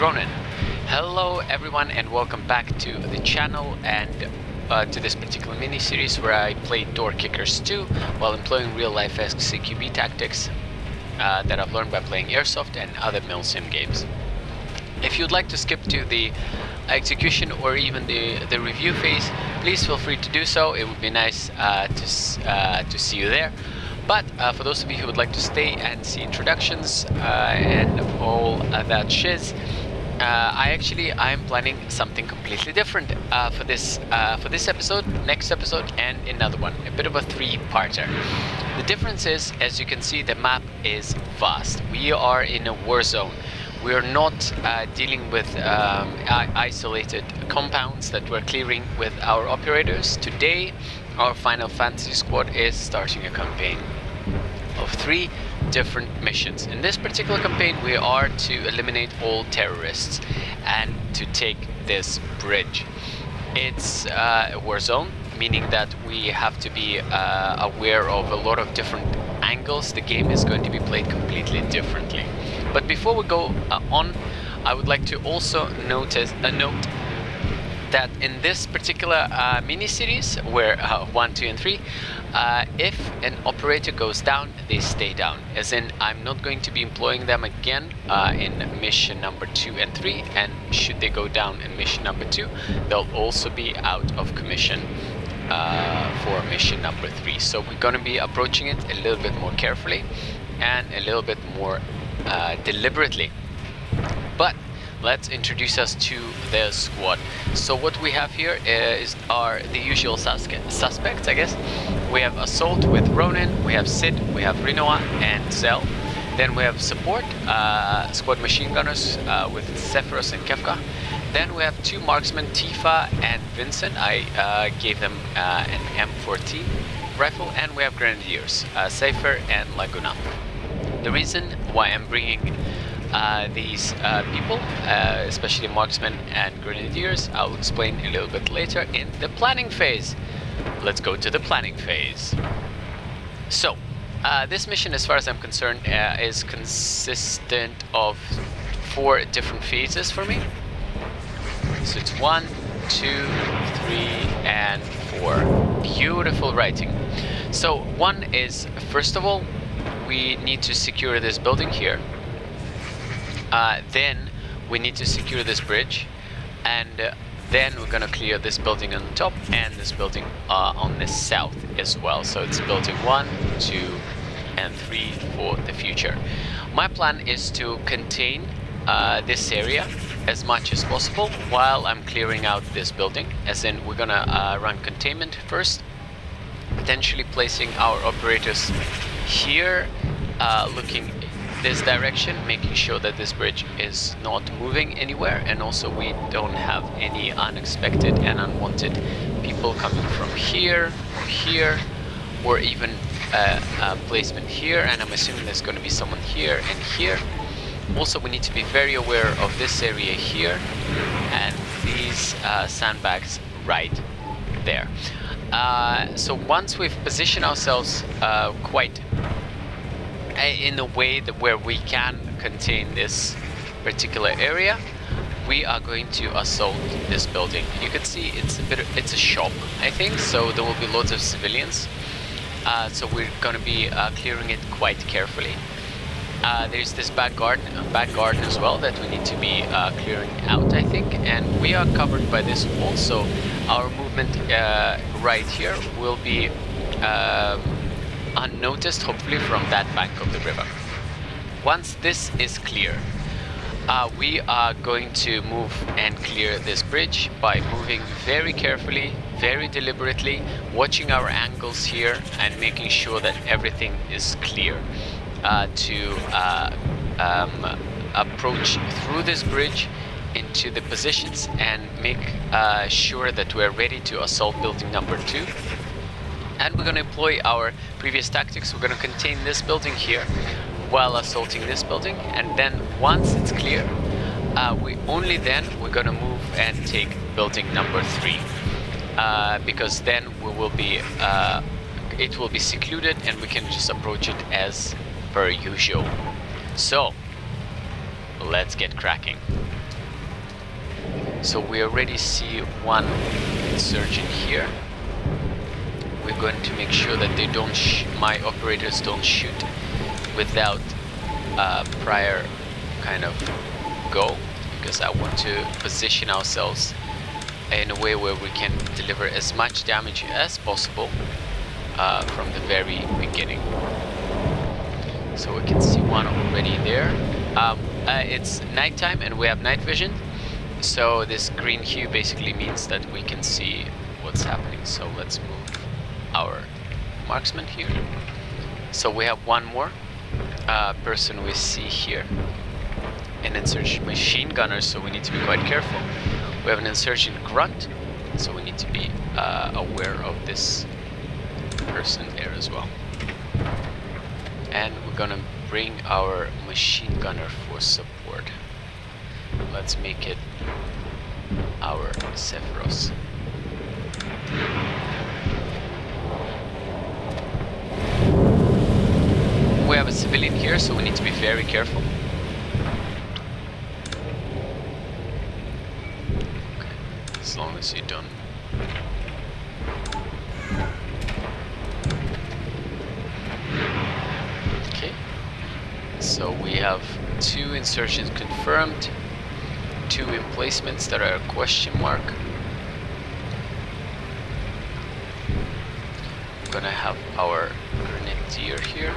Ronan. Hello everyone and welcome back to the channel and uh, to this particular mini-series where I play Door Kickers 2 while employing real-life CQB tactics uh, that I've learned by playing Airsoft and other milsim games. If you'd like to skip to the execution or even the, the review phase, please feel free to do so. It would be nice uh, to, uh, to see you there. But uh, for those of you who would like to stay and see introductions uh, and all that shiz, uh, I actually I'm planning something completely different uh, for this uh, for this episode, next episode, and another one. A bit of a three-parter. The difference is, as you can see, the map is vast. We are in a war zone. We are not uh, dealing with um, isolated compounds that we're clearing with our operators. Today, our Final Fantasy squad is starting a campaign of three different missions. In this particular campaign, we are to eliminate all terrorists and to take this bridge. It's uh, a war zone, meaning that we have to be uh, aware of a lot of different angles. The game is going to be played completely differently. But before we go uh, on, I would like to also notice a note that in this particular uh, mini-series, where uh, 1, 2 and 3, uh, if an operator goes down, they stay down. As in, I'm not going to be employing them again uh, in mission number 2 and 3, and should they go down in mission number 2, they'll also be out of commission uh, for mission number 3. So we're going to be approaching it a little bit more carefully and a little bit more uh, deliberately. But let's introduce us to the squad. So what we have here is are the usual suspects, I guess. We have Assault with Ronin, we have Sid, we have Rinoa and Zell. Then we have support, uh, squad machine gunners uh, with Sephiroth and Kefka. Then we have two marksmen, Tifa and Vincent. I uh, gave them uh, an M14 rifle. And we have grenadiers, uh, Seifer and Laguna. The reason why I'm bringing uh, these uh, people, uh, especially marksmen and grenadiers. I'll explain a little bit later in the planning phase. Let's go to the planning phase. So, uh, this mission, as far as I'm concerned, uh, is consistent of four different phases for me. So it's one, two, three, and four. Beautiful writing. So one is, first of all, we need to secure this building here. Uh, then we need to secure this bridge and uh, then we're gonna clear this building on top and this building uh, on the south as well. So it's building one, two, and three for the future. My plan is to contain uh, this area as much as possible while I'm clearing out this building. As in, we're gonna uh, run containment first, potentially placing our operators here, uh, looking this direction, making sure that this bridge is not moving anywhere and also we don't have any unexpected and unwanted people coming from here or here or even uh, a placement here and I'm assuming there's going to be someone here and here. Also we need to be very aware of this area here and these uh, sandbags right there. Uh, so once we've positioned ourselves uh, quite in a way that where we can contain this particular area we are going to assault this building you can see it's a bit of, it's a shop I think so there will be lots of civilians uh, so we're gonna be uh, clearing it quite carefully uh, there's this back garden, back garden as well that we need to be uh, clearing out, I think, and we are covered by this wall. So our movement uh, right here will be um, unnoticed, hopefully from that bank of the river. Once this is clear, uh, we are going to move and clear this bridge by moving very carefully, very deliberately, watching our angles here and making sure that everything is clear uh, to uh, um, approach through this bridge into the positions and make uh, sure that we're ready to assault building number two and we're going to employ our previous tactics. We're going to contain this building here while assaulting this building and then once it's clear uh, we only then we're going to move and take building number three uh, because then we will be uh, it will be secluded and we can just approach it as per usual so let's get cracking So we already see one insurgent here. Going to make sure that they don't, my operators don't shoot without uh, prior kind of go, because I want to position ourselves in a way where we can deliver as much damage as possible uh, from the very beginning. So we can see one already there. Um, uh, it's nighttime and we have night vision. So this green hue basically means that we can see what's happening. So let's move our marksman here. So we have one more uh, person we see here. An insurgent machine gunner, so we need to be quite careful. We have an insurgent grunt, so we need to be uh, aware of this person there as well. And we're gonna bring our machine gunner for support. Let's make it our Sephiroth. We have a civilian here, so we need to be very careful. As long as you don't Okay, so we have two insertions confirmed, two emplacements that are a question mark. I'm gonna have our grenadier here,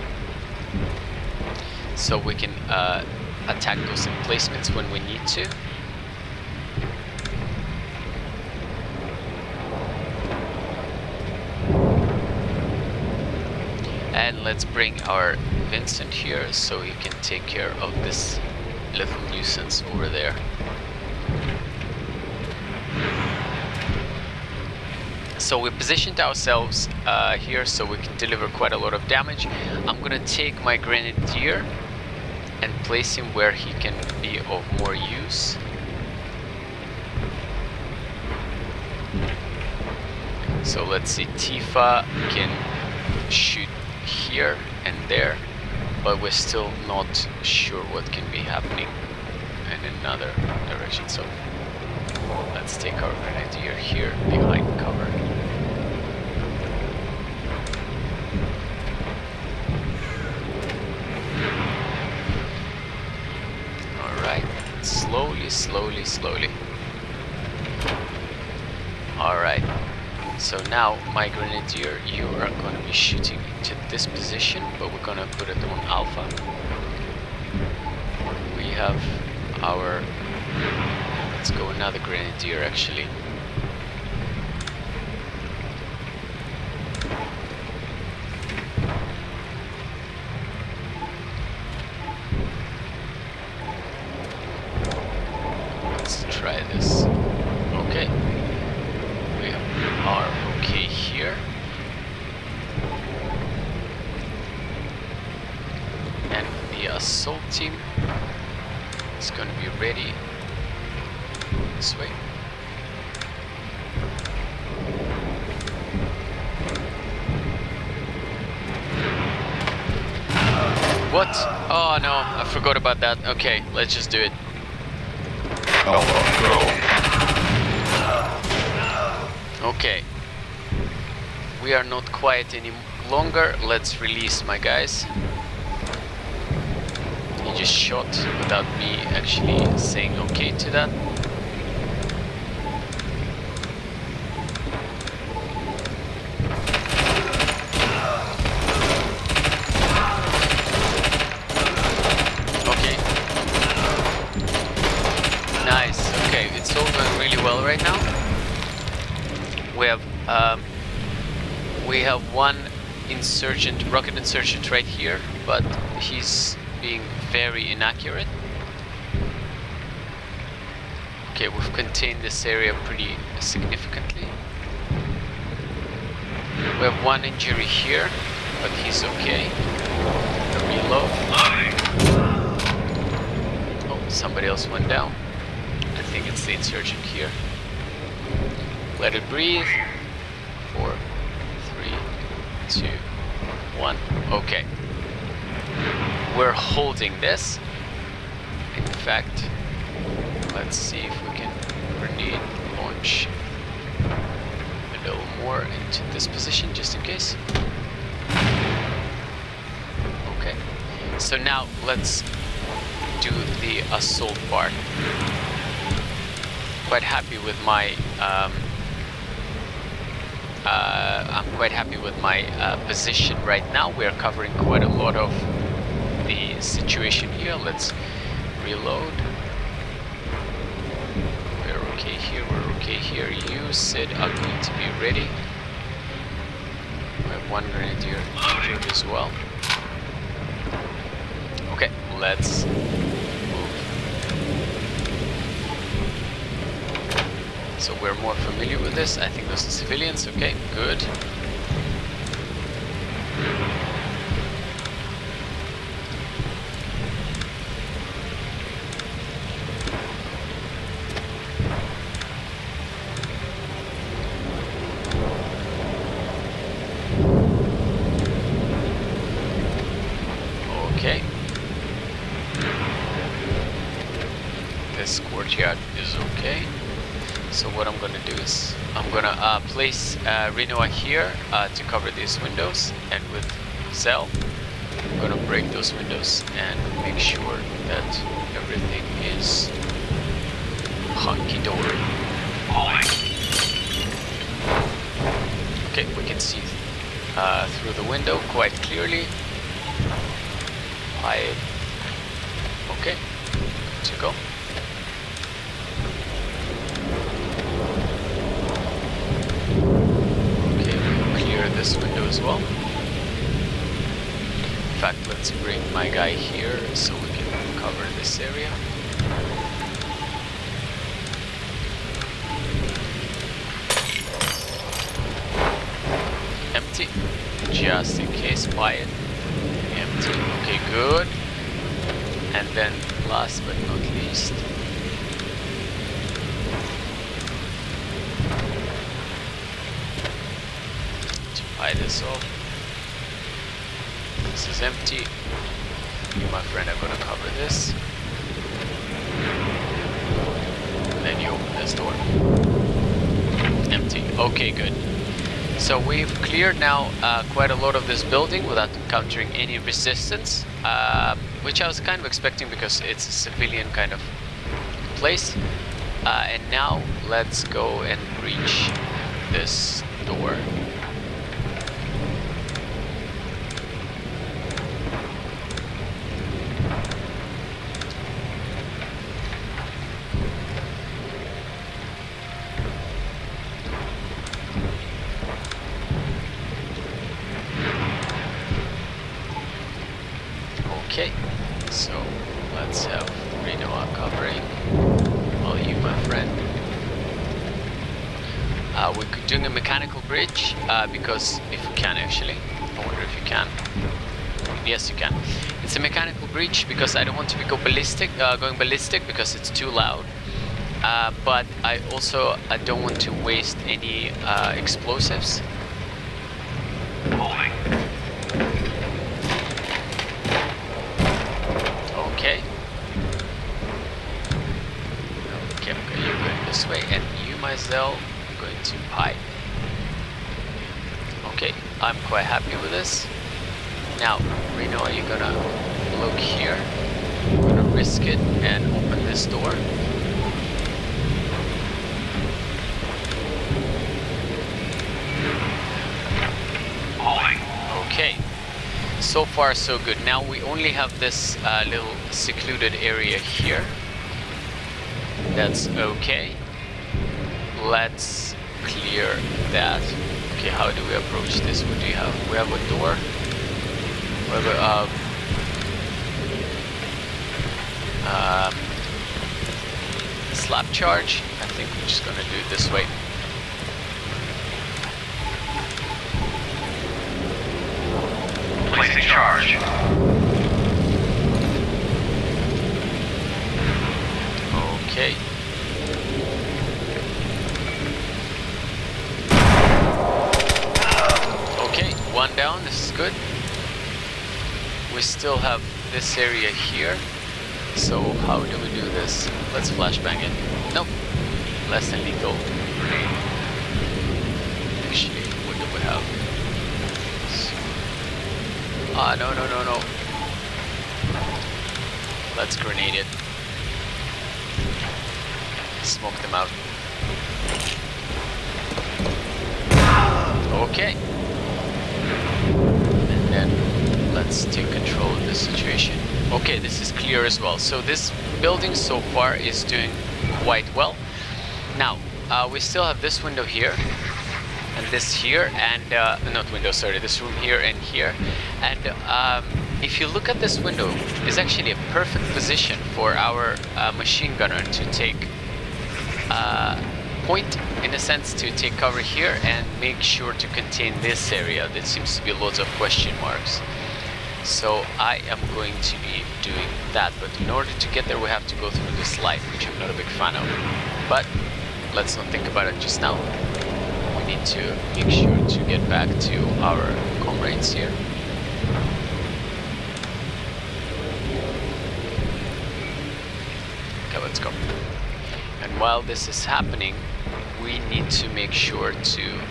so we can uh, attack those emplacements when we need to. And let's bring our Vincent here so he can take care of this little nuisance over there. So we positioned ourselves uh, here so we can deliver quite a lot of damage. I'm gonna take my Grenadier and place him where he can be of more use. So let's see, Tifa can shoot here and there, but we're still not sure what can be happening in another direction. So let's take our grenadier here behind cover. Alright, slowly, slowly, slowly. Alright, so now my grenadier, you are going to be shooting into this position, but we're going to put it on alpha. We have our, let's go another grenadier actually. Let's try this. Okay. We are okay here. And the assault team is going to be ready this way. What? Oh no, I forgot about that. Okay, let's just do it. Oh. Okay. We are not quiet any longer. Let's release my guys. He just shot without me actually saying okay to that. Okay. Nice. Okay, it's all going really well right now. We have um, we have one insurgent, rocket insurgent right here, but he's being very inaccurate. Okay, we've contained this area pretty significantly. We have one injury here, but he's okay. Reload. Oh, somebody else went down. I think it's the insurgent here. Let it breathe. Four, three, two, one. Okay. We're holding this. In fact, let's see if we can grenade launch a little more into this position just in case. Okay, so now let's do the assault part. Quite happy with my um, uh, I'm quite happy with my uh, position right now. We're covering quite a lot of the situation here. Let's reload. We're okay here, we're okay here. You said ugly to be ready. We have one grenadier injured as well. Okay, let's move. So we're more familiar with this. I think those are civilians. Okay, good. Okay. This courtyard is okay. So what I'm gonna do is I'm gonna uh, place uh, Rinoa here uh, to cover these windows and with Zell I'm gonna break those windows and make sure that everything is hunky-dory. Okay, we can see uh, through the window quite clearly. I okay, to go. Okay, we'll clear this window as well. In fact, let's bring my guy here so we can cover this area. Empty, just in case, buy it. Empty, okay, good. And then, last but not least, to buy this off. This is empty. You, my friend, are gonna cover this. And then you open this door. Empty. Okay, good. So we've cleared now uh, quite a lot of this building without encountering any resistance, uh, which I was kind of expecting because it's a civilian kind of place. Uh, and now let's go and breach this door. Okay, so let's have Rinoa covering all you, my friend. Uh, we're doing a mechanical breach uh, because if we can actually, I wonder if you can. Yes, you can. It's a mechanical breach because I don't want to be go ballistic, uh, going ballistic because it's too loud. Uh, but I also I don't want to waste any uh, explosives. Okay. Okay, okay, you're going this way, and you, myself, are going to pipe. Okay, I'm quite happy with this. Now, Reno, are you gonna look here? I'm gonna risk it and open this door. Okay, so far so good. Now we only have this uh, little secluded area here. That's okay. Let's clear that. Okay, how do we approach this? What do you have? We have a door. We have a uh, slap charge. I think we're just gonna do it this way. Placing charge. Okay. Okay, one down, this is good. We still have this area here. So how do we do this? Let's flashbang it. Nope. less than lethal. Actually, what do we have? Ah, no, no, no, no. Let's grenade it. Smoke them out. Okay. And let's take control this situation. Okay, this is clear as well. So this building so far is doing quite well. Now, uh, we still have this window here and this here and uh, not window sorry this room here and here and um, if you look at this window it's actually a perfect position for our uh, machine gunner to take uh, point in a sense to take cover here and make sure to contain this area there seems to be loads of question marks so I am going to be doing that but in order to get there we have to go through this light which I'm not a big fan of. But let's not think about it just now. We need to make sure to get back to our comrades here. Okay let's go. And while this is happening we need to make sure to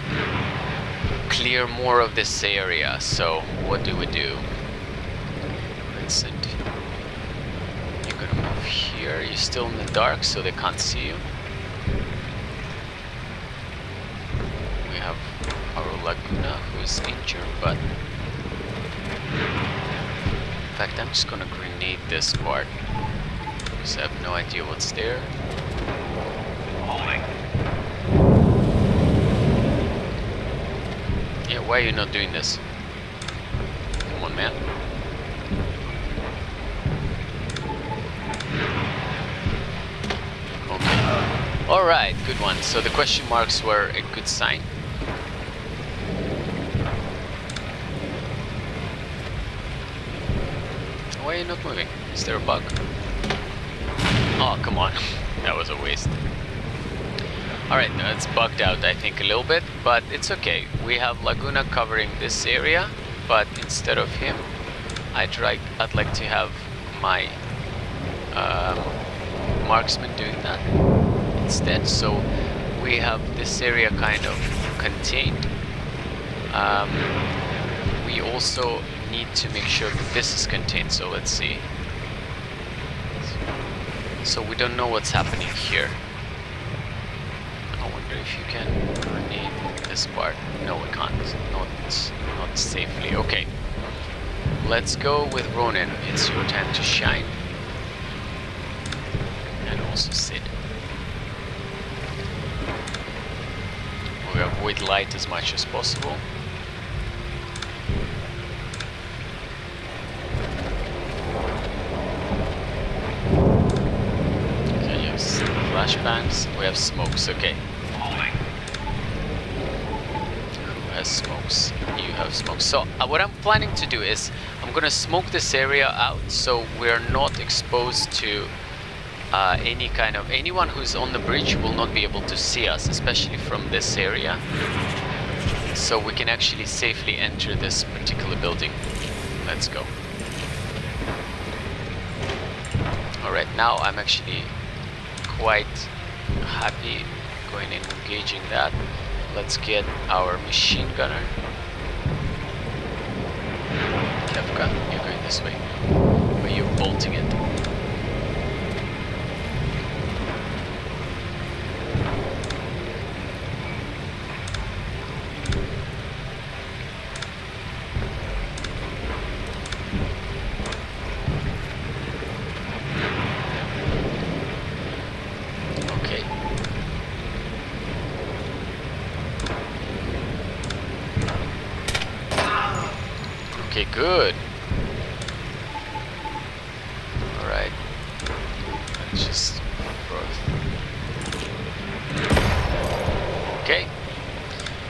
clear more of this area. So what do we do You're gonna move here. You're still in the dark so they can't see you. We have our Laguna who's injured but in fact I'm just gonna grenade this part because I have no idea what's there. Yeah, why are you not doing this? Come on, man. Okay. Alright, good one. So the question marks were a good sign. Why are you not moving? Is there a bug? Oh, come on. that was a waste. Alright, now it's bugged out I think a little bit, but it's okay. We have Laguna covering this area, but instead of him, I'd, like, I'd like to have my um, marksman doing that instead. So we have this area kind of contained. Um, we also need to make sure that this is contained, so let's see. So we don't know what's happening here I wonder if you can grenade this part. No, we can't. Not, not safely. Okay. Let's go with Ronin. It's your time to shine. And also Sid. Avoid light as much as possible. Okay, yes. Flashbangs. We have smokes. Okay. Who has smokes. You have smokes. So uh, what I'm planning to do is I'm gonna smoke this area out so we're not exposed to uh, any kind of anyone who's on the bridge will not be able to see us, especially from this area. So we can actually safely enter this particular building. Let's go. Alright, now I'm actually quite happy going and engaging that. Let's get our machine gunner. Kefka, you're going this way. But you're bolting it. Okay. Okay, good. Alright. Let's just Okay.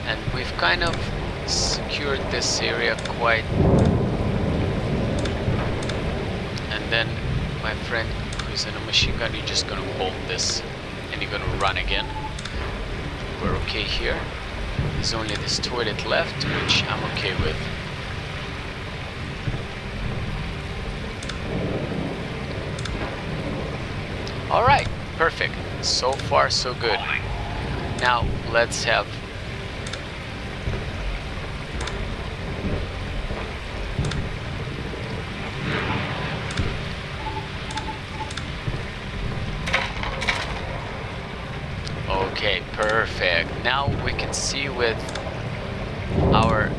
And we've kind of secured this area quite and then my friend who's in a machine gun you're just gonna bolt this and you're gonna run again. We're okay here. There's only this toilet left, which I'm okay with. Alright, perfect. So far, so good. Now, let's have... Okay, perfect. Now we can see with our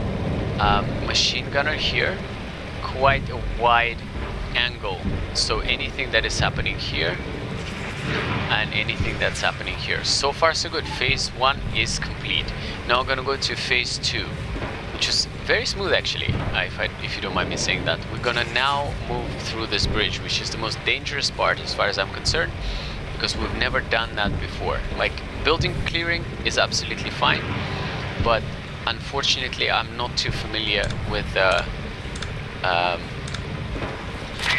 um, machine gunner here quite a wide angle. So anything that is happening here and anything that's happening here. So far so good. Phase one is complete. Now I'm gonna go to phase two which is very smooth actually if, I, if you don't mind me saying that. We're gonna now move through this bridge which is the most dangerous part as far as I'm concerned because we've never done that before. Like building clearing is absolutely fine but unfortunately I'm not too familiar with uh, um,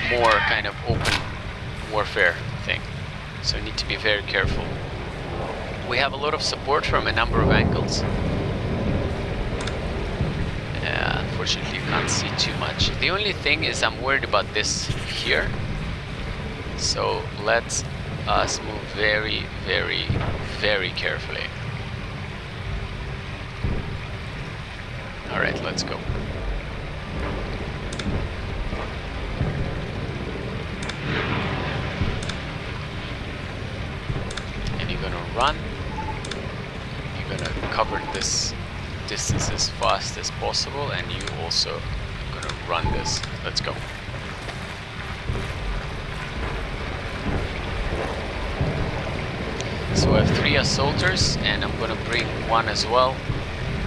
more kind of open warfare thing. So need to be very careful. We have a lot of support from a number of angles. Uh, unfortunately you can't see too much. The only thing is I'm worried about this here. So let's us move very, very, very carefully. Alright, let's go. And you're gonna run. You're gonna cover this distance as fast as possible and you also gonna run this. Let's go. So I have three assaulters and I'm gonna bring one as well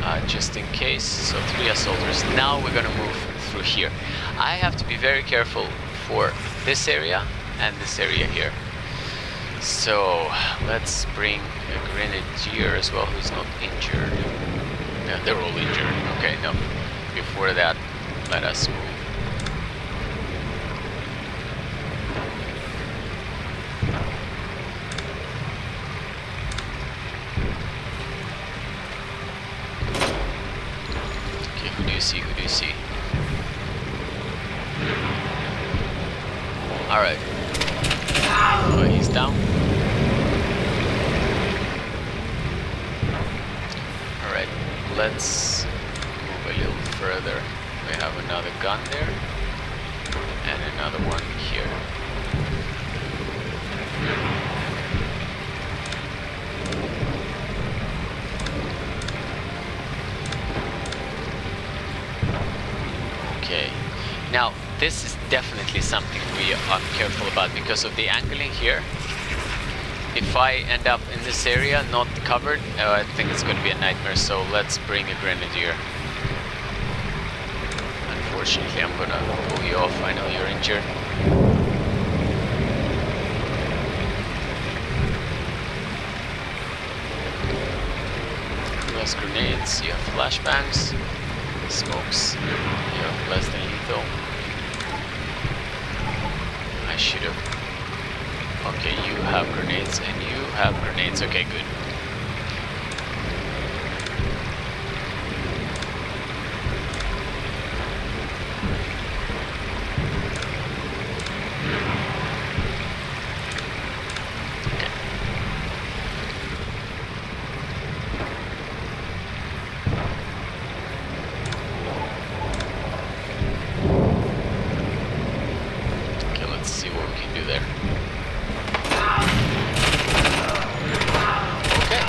uh, just in case. So three assaulters. Now we're gonna move through here. I have to be very careful for this area and this area here. So let's bring a grenadier as well who's not injured. Yeah, they're all injured. Okay, no. Before that, let us move. Okay, who do you see? Who do you see? Alright. Oh, he's down. Alright, let's move a little further. We have another gun there. And another one here. Okay. Now, this is definitely something we are careful about because of the angling here. If I end up in this area not covered, uh, I think it's going to be a nightmare, so let's bring a grenadier. Unfortunately, I'm going to pull you off. I know you're injured. Has grenades? You have flashbangs, smokes, you have less than lethal. I should have. Okay, you have grenades and you have grenades. Okay, good. Okay. Okay, let's see what we can do there. Okay,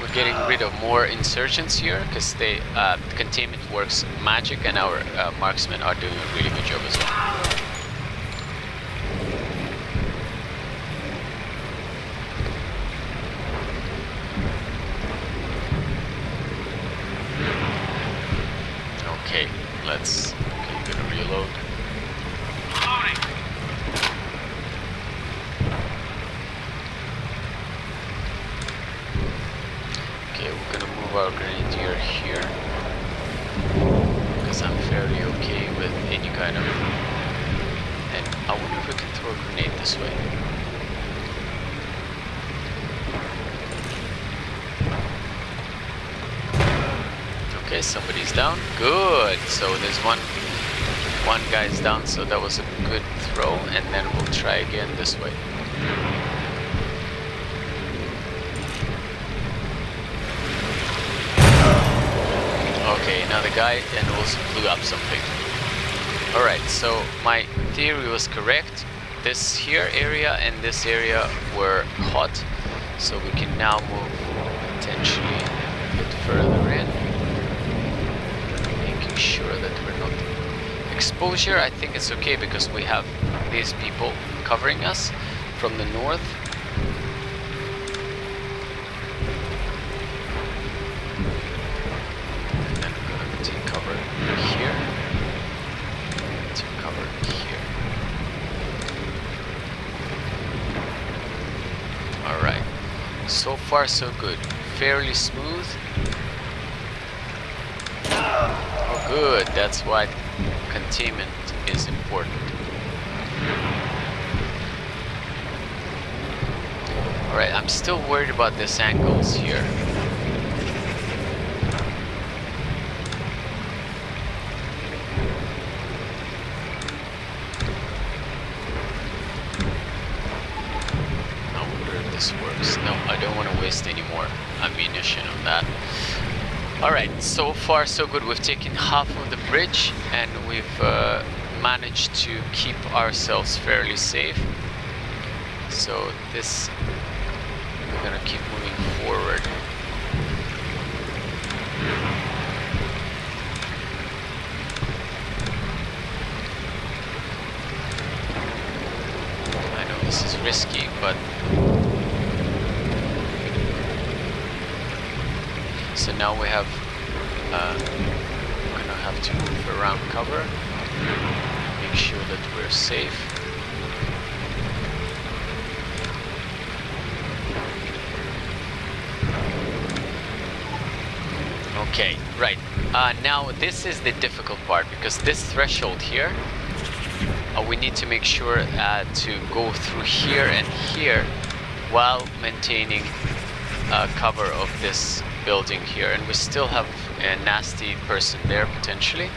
we're getting rid of more insurgents here because they uh, containment works magic, and our uh, marksmen are doing a really good job as well. Okay, somebody's down. Good. So there's one one guy's down, so that was a good throw, and then we'll try again this way. Okay, another guy, and also blew up something. Alright, so my theory was correct. This here area and this area were hot, so we can now move attention Exposure, I think it's okay because we have these people covering us from the north. So far so good. Fairly smooth. Oh good, that's why containment is important. Alright, I'm still worried about these angles here. I wonder if this works. No, I don't want to waste any more ammunition on that. Alright, so far so good. We've taken half of bridge and we've uh, managed to keep ourselves fairly safe. So this, we're gonna keep moving forward. I know this is risky, but so now we have uh, we're gonna have move cover. Make sure that we're safe. Okay right. Uh, now this is the difficult part because this threshold here uh, we need to make sure uh, to go through here and here while maintaining uh, cover of this building here. And we still have a nasty person there potentially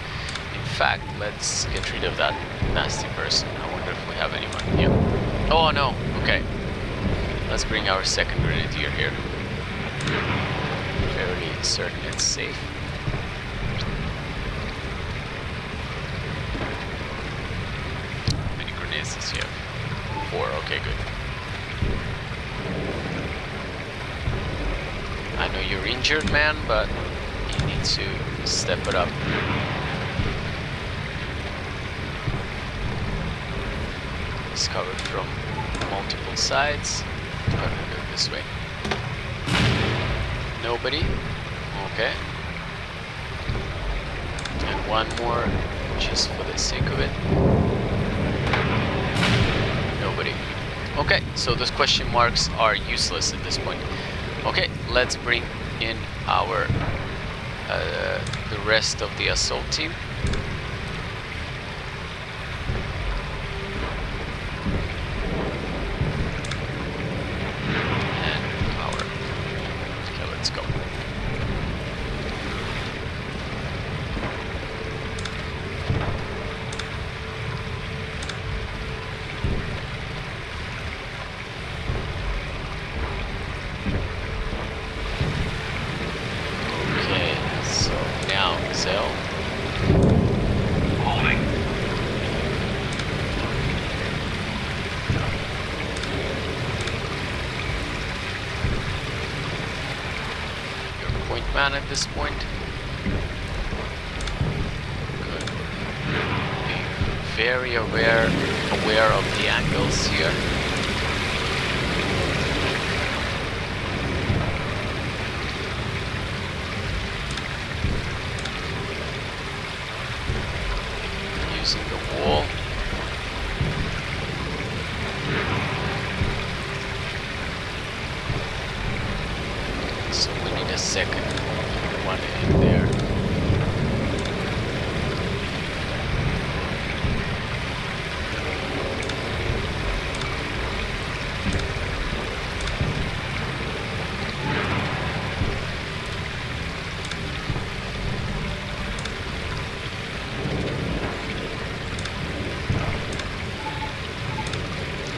fact let's get rid of that nasty person. I wonder if we have anyone yeah oh no. Okay. Let's bring our second grenadier here. Fairly certain it's safe. Many grenades four. Okay good. I know you're injured, man, but you need to step it up. It's covered from multiple sides. This way. Nobody. Okay. And one more, just for the sake of it. Nobody. Okay, so those question marks are useless at this point. Okay, let's bring in our uh, the rest of the assault team. And our okay, let's go. Okay, so now Zell. Holding. Your point man at this point. Good. Being very aware aware of the angles here. Using the wall. So we need a second one in there.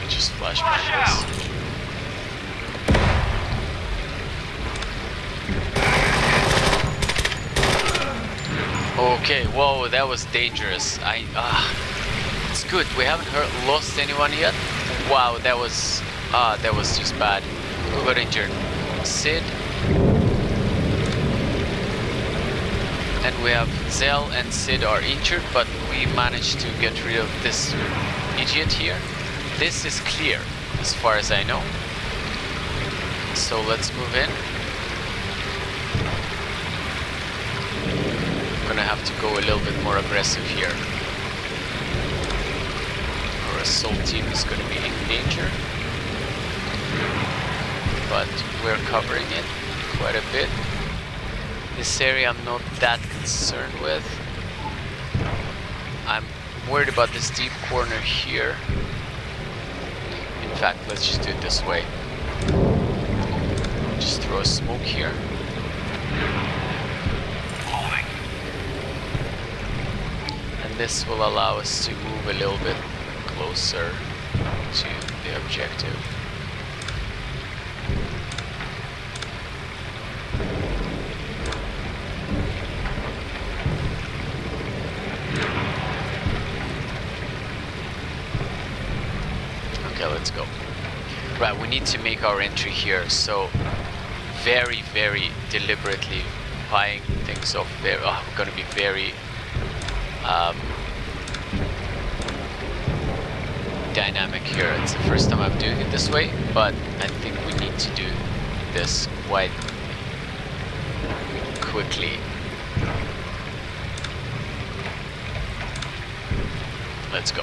Just flash Flash my out! Okay, whoa, that was dangerous. I, uh, it's good. We haven't hurt, lost anyone yet. Wow, that was, ah, uh, that was just bad. Who got injured? Sid. And we have Zell and Sid are injured, but we managed to get rid of this idiot here. This is clear, as far as I know. So let's move in. gonna have to go a little bit more aggressive here. Our assault team is gonna be in danger. But we're covering it quite a bit. This area I'm not that concerned with. I'm worried about this deep corner here. In fact, let's just do it this way. Just throw a smoke here. This will allow us to move a little bit closer to the objective. Okay, let's go. Right, we need to make our entry here, so very, very deliberately buying things off there. Oh, we're gonna be very um, dynamic here. It's the first time I'm doing it this way, but I think we need to do this quite quickly. Let's go.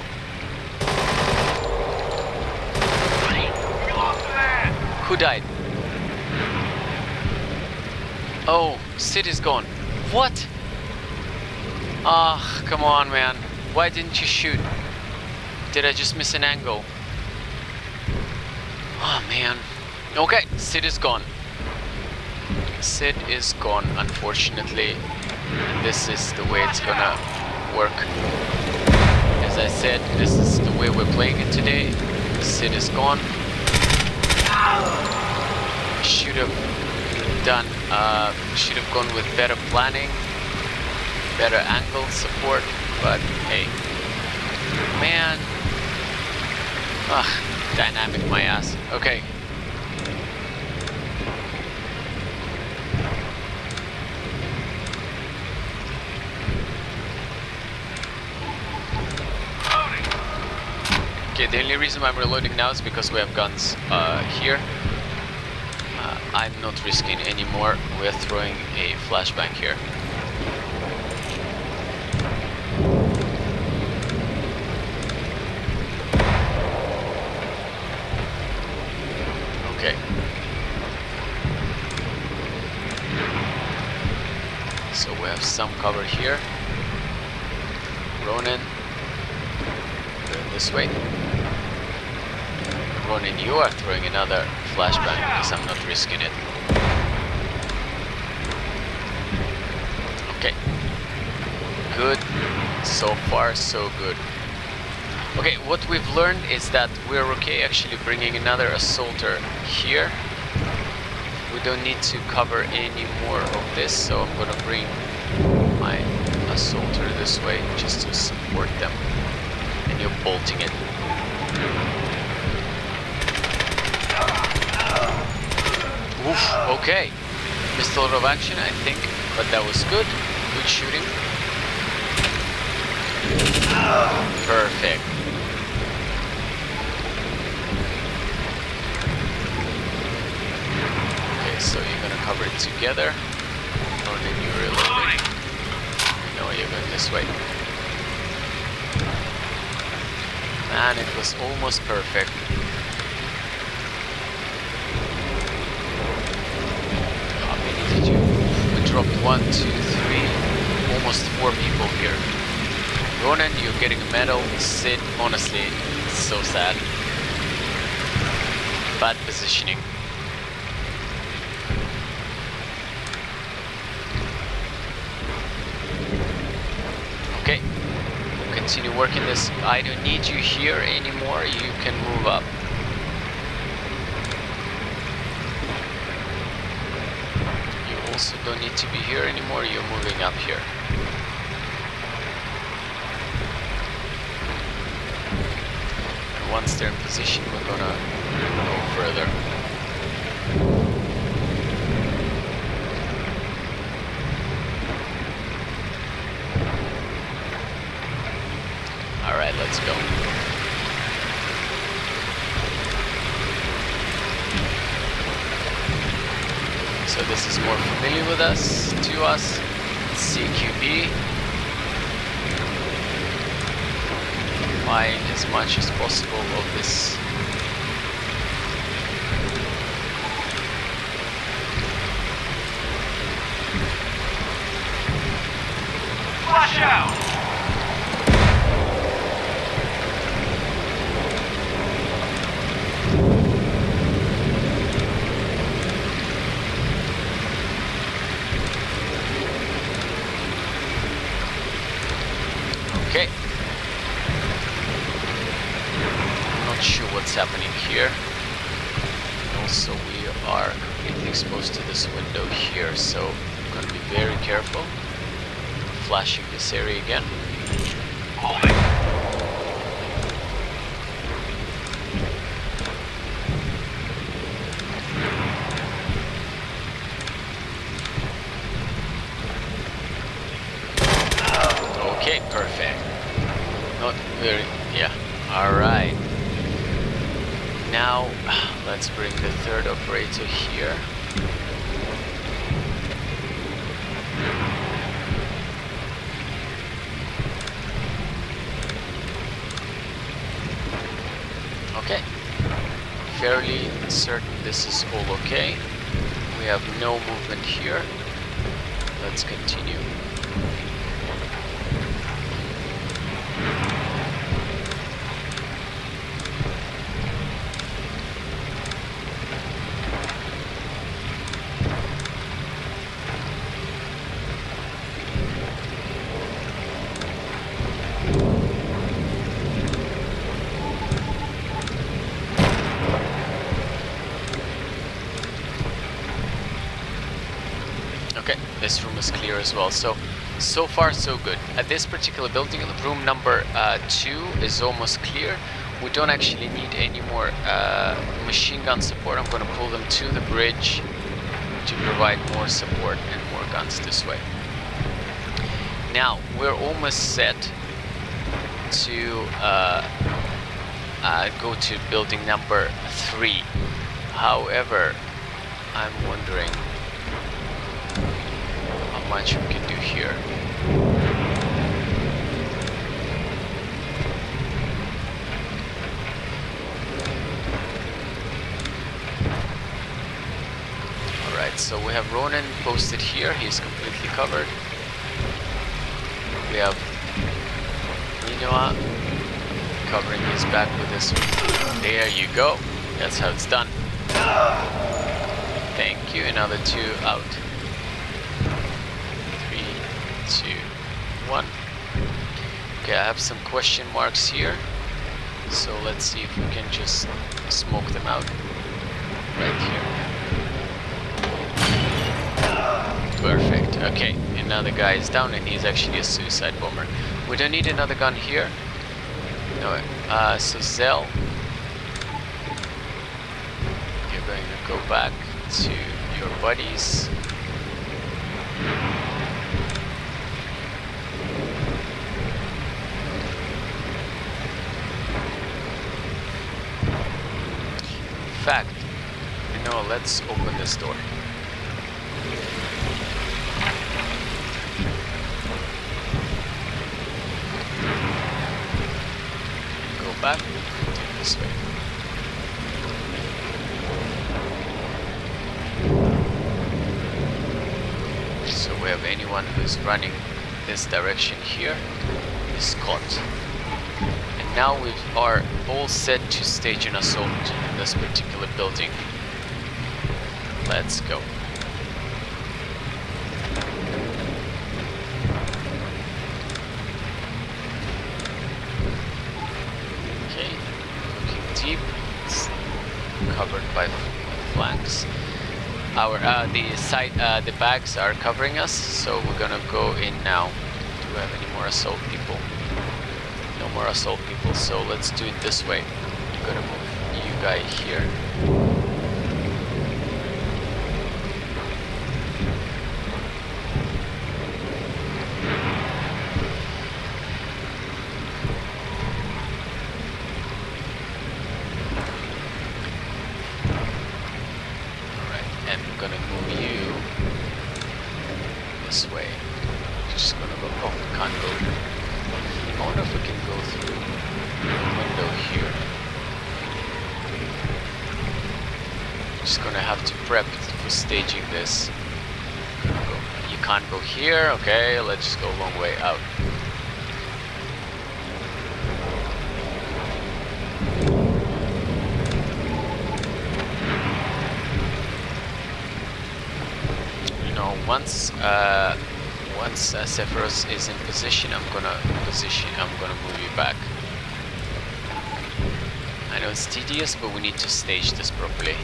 Who died? Oh, Sid is gone. What? Ah, oh, come on, man. Why didn't you shoot? Did I just miss an angle? Oh, man. Okay, Sid is gone. Sid is gone, unfortunately. This is the way it's gonna work. As I said, this is the way we're playing it today. Sid is gone. Should have done, uh, should have gone with better planning better angle support, but hey, man, ugh, dynamic my ass. Okay. Okay, the only reason I'm reloading now is because we have guns uh, here. Uh, I'm not risking anymore. We're throwing a flashbang here. some cover here. Ronin, going this way. Ronin, you are throwing another flashbang because I'm not risking it. Okay. Good. So far, so good. Okay, what we've learned is that we're okay actually bringing another assaulter here. We don't need to cover any more of this, so I'm gonna bring my assaulter this way just to support them. And you're bolting it. Oof, okay. Missed a lot of action, I think, but that was good. Good shooting. Perfect. Okay, so you're gonna cover it together. Or then you reload it you're going this way. And it was almost perfect. How many did you... We dropped one, two, three, almost four people here. Ronin, you're getting a medal. Sid, honestly, so sad. Bad positioning. continue working this. I don't need you here anymore, you can move up. You also don't need to be here anymore, you're moving up here. And once they're in position, we're gonna go further. Let's go. So this is more familiar with us, to us. CQB. Buying as much as possible of this Flash out! Okay. I'm not sure what's happening here. And also we are completely exposed to this window here, so I'm gonna be very careful. Flashing this area again. Moving. Okay, perfect. Not very, yeah. Alright. Now, let's bring the third operator here. Okay. Fairly certain this is all okay. We have no movement here. Let's continue. Okay, this room is clear as well. So, so far so good. At this particular building, room number uh, two is almost clear. We don't actually need any more uh, machine gun support. I'm going to pull them to the bridge to provide more support and more guns this way. Now, we're almost set to uh, uh, go to building number three. However, I'm wondering much we can do here. Alright, so we have Ronin posted here, he's completely covered. We have Rinoa covering his back with this. There you go. That's how it's done. Thank you. Another two out. Three, two, one. Okay, I have some question marks here. So let's see if we can just smoke them out. Right here. Perfect. Okay, another guy is down and he's actually a suicide bomber. We don't need another gun here. No, uh, so Zell, you're going to go back to your buddies. In fact, you know, let's open this door. Go back, this way. So we have anyone who's running this direction here is caught. And now we are all set to stage an assault in this particular building. Let's go. Okay, looking deep. It's covered by flanks. Our uh, the side uh, the bags are covering us, so we're gonna go in now. Do we have any more assault people? No more assault people. So let's do it this way. You gotta move you guy here. Sephiroth is in position, I'm gonna position, I'm gonna move you back. I know it's tedious, but we need to stage this properly.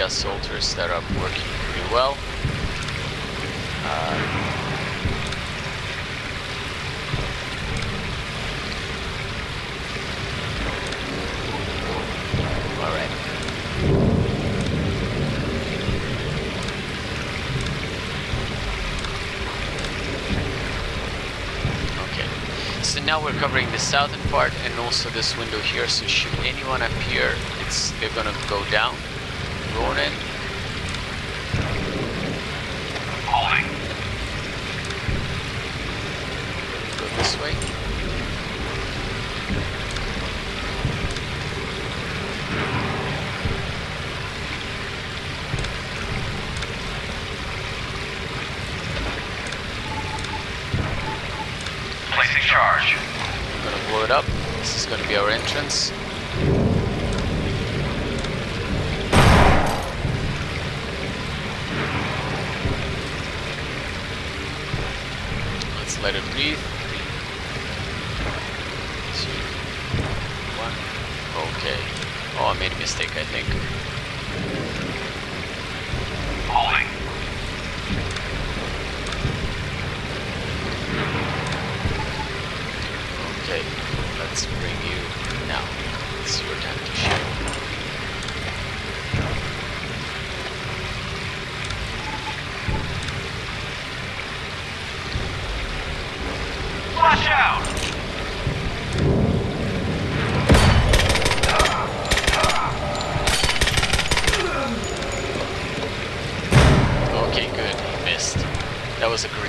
the that are working pretty well. Uh, so now we're covering the southern part and also this window here. So should anyone appear it's they're gonna go down. Gordon.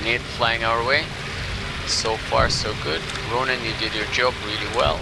grenade flying our way. So far so good. Ronin, you did your job really well.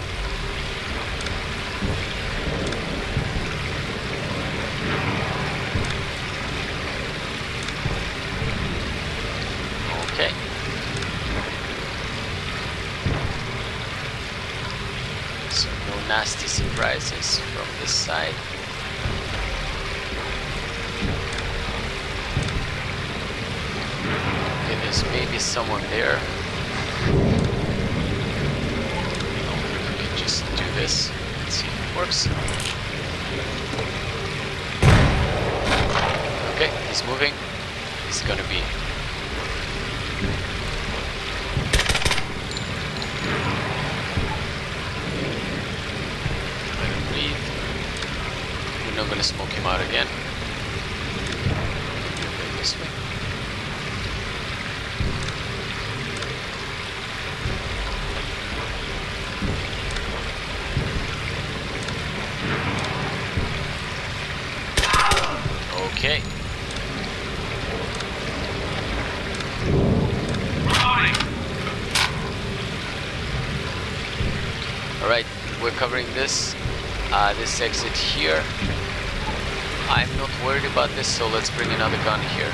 Covering this. Uh, this exit here. I'm not worried about this, so let's bring another gun here.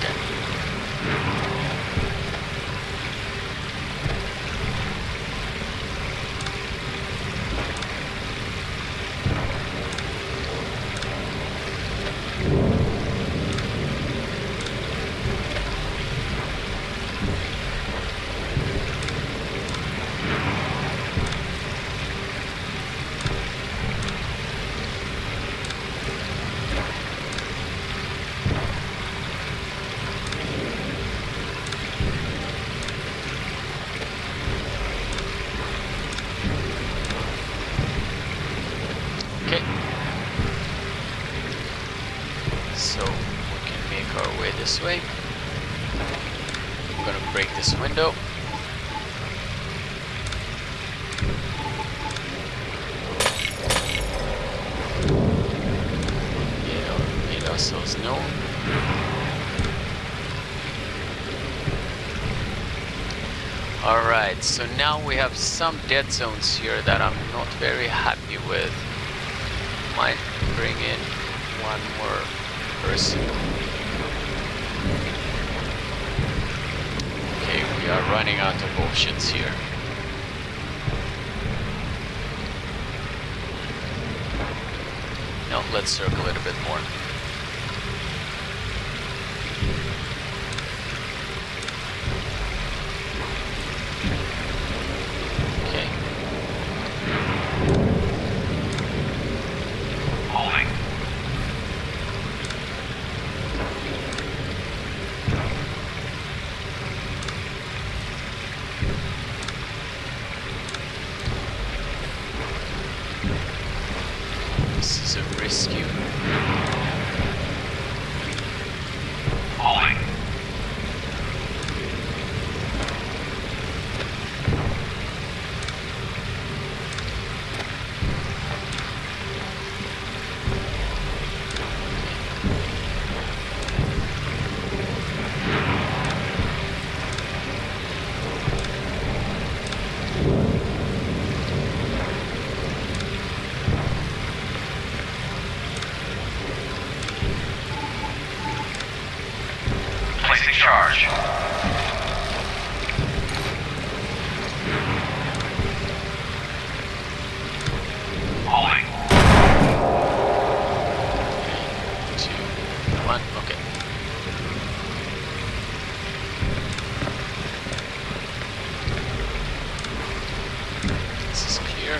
Okay. Okay. So we can make our way this way. I'm gonna break this window. Get ourselves known. Alright, so now we have some dead zones here that I'm not very happy with. Might bring in one more person. Okay, we are running out of options here. No, let's circle it a bit more. Okay. Holding. This is a rescue. Holding. Placing charge. Holding. Two, one, okay. This is clear.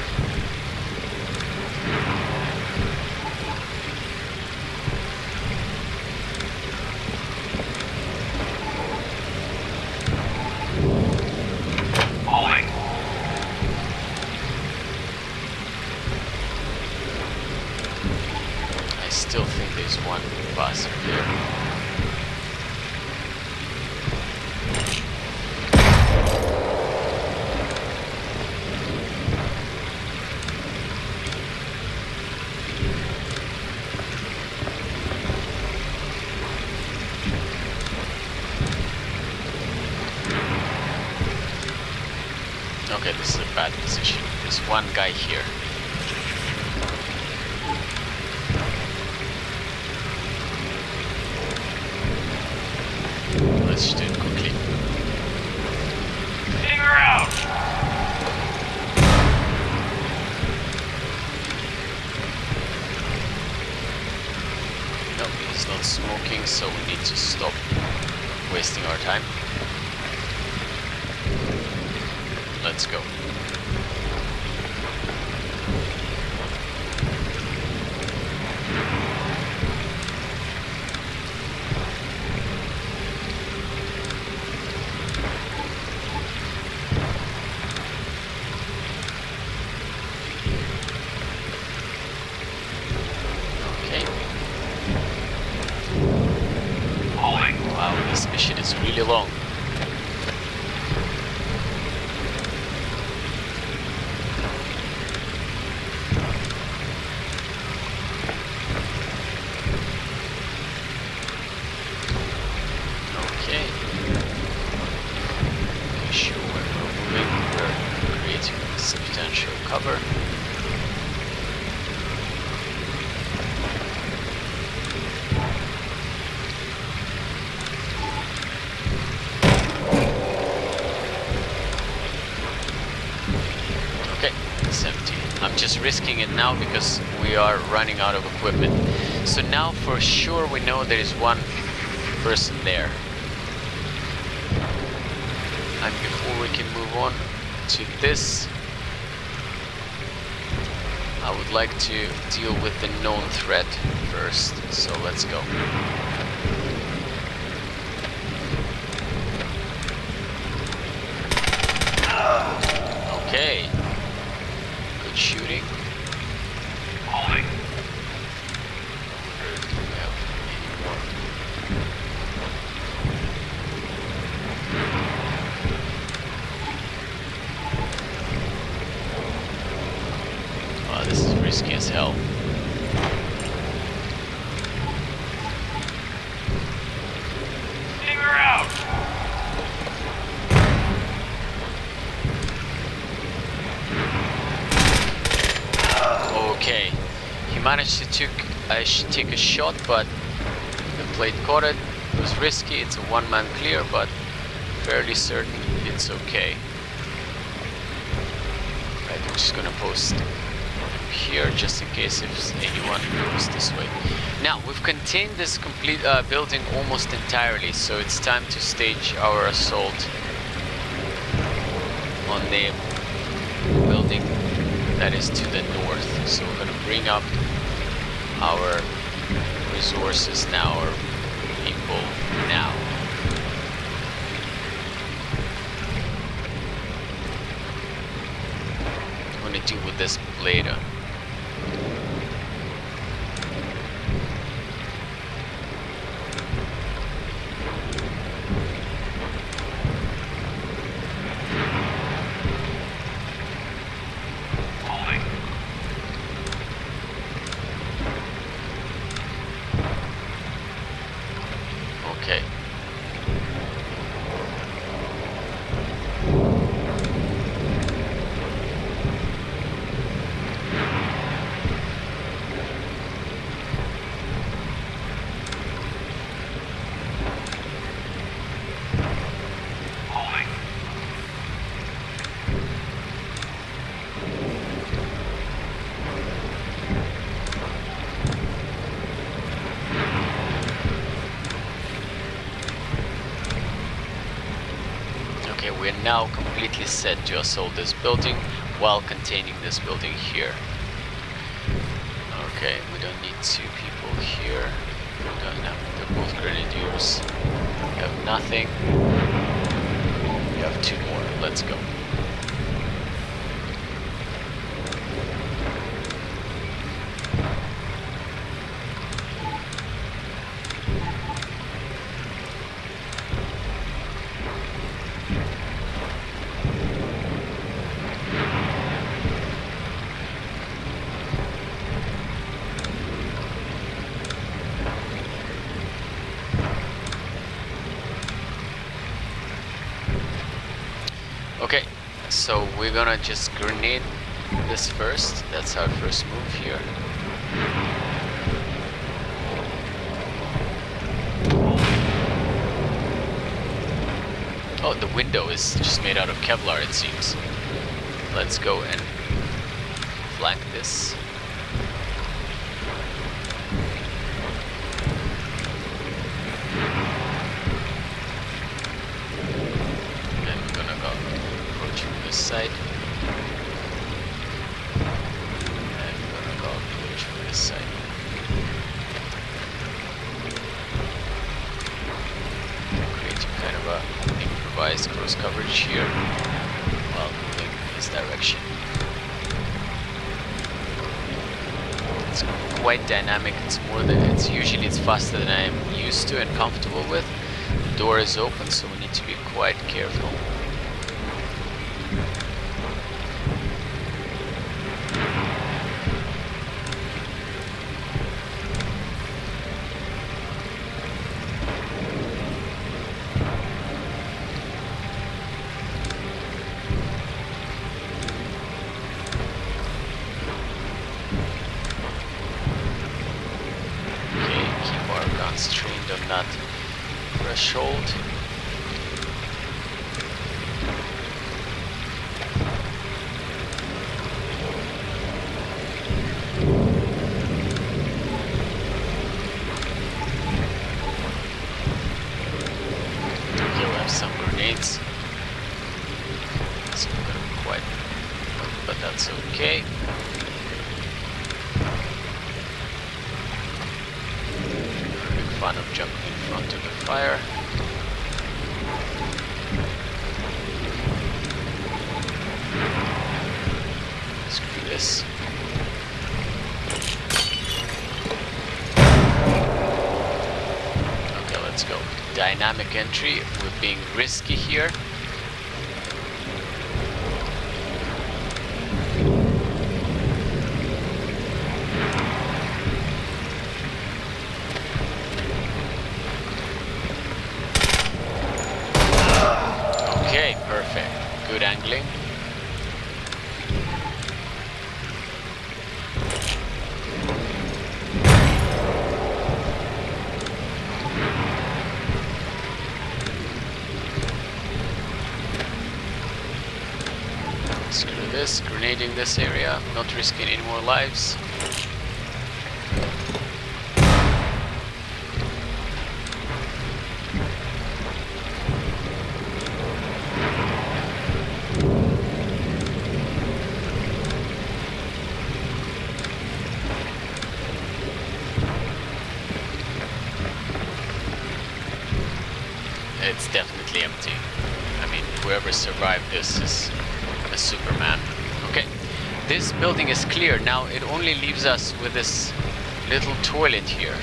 Holding. I still think there's one bus there. Okay, this is a bad position. There's one guy here. Let's do it quickly. on smoking, so we need to stop wasting our time. Let's go. Okay. Holding. Wow, this mission is really long. Okay. Okay, sure, we're moving, we're creating substantial cover. Okay, it's empty. I'm just risking it now because we are running out of equipment. So now for sure we know there is one person there. And before we can move on to this, I would like to deal with the known threat first. So let's go. Okay. Good shooting. Holding. Do we have any more? Wow, this is risky as hell. Stinger out. Okay, he managed to took, uh, sh- take a shot, but the plate caught it. It was risky. It's a one-man clear, but fairly certain it's okay. Right, we're just gonna post here just in case if anyone goes this way. Now we've contained this complete uh, building almost entirely, so it's time to stage our assault on the building that is to the north. So we're gonna bring up our resources now, our people now. I'm gonna deal with this later. Holding. Okay. Holding. Okay, we're now completely set to assault this building while containing this building here. Okay, we don't need two people here. We don't have, they're both grenadiers. We have nothing. We have two more. Let's go. Okay, so we're gonna just grenade this first. That's our first move here. Oh, the window is just made out of Kevlar, it seems. Let's go and flank this. This. Okay, let's go. Dynamic entry. We're being risky here. Okay, perfect. Good angling. Screw grenading this area, not risking any more lives. It's definitely empty. I mean, whoever survived this is a Superman. Okay, this building is clear. Now it only leaves us with this little toilet here.